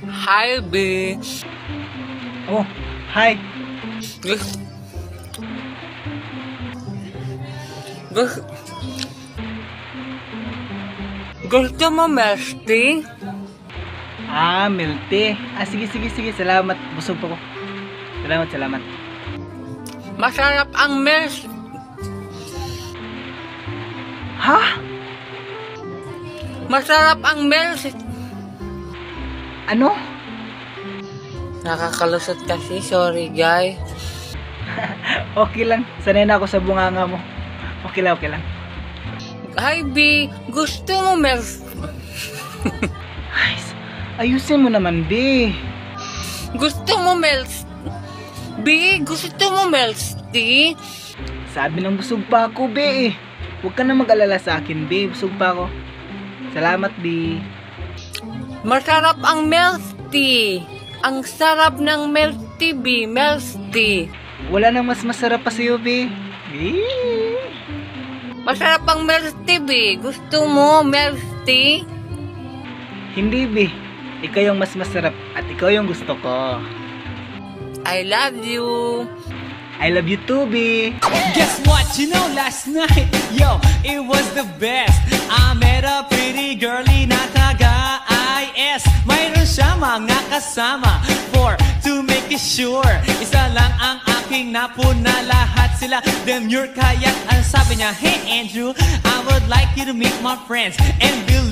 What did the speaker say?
Hi, B. Oh, hi. Gusto... Gusto... Gusto mo milk tea? Ah, milk tea. Ah, sige, sige, sige. Salamat. Busog pa ko. Salamat, salamat. Masarap ang milk. Ha? Masarap ang milk. Ano? Nakakalusot kasi. Sorry, guy. Okay lang. Sanay na ako sa bunganga mo. Okay lang, okay lang. Hi, B. Gusto mo milk? Ay, ayusin mo naman, B. Gusto mo milk? B, gusto mo milk tea? Sabi ng busog pa ako, B eh. Huwag ka na mag-alala sa akin, B. Busog pa ako. Salamat, B. Masarap ang milk tea. Ang sarap ng milk tea, B. Milk tea. Wala nang mas masarap pa sa'yo, B. Masarap ang milk tea, B. Gusto mo milk tea? Hindi, B. Ikaw yung mas masarap at ikaw yung gusto ko. I love you. I love you too, B. Guess what? You know, last night, yo, it was the best. I met a pretty IS. Siya mga kasama for to make it sure. Isa lang ang aking napuna lahat sila demure kaya ang sabi niya, Hey Andrew, I would like you to meet my friends and believe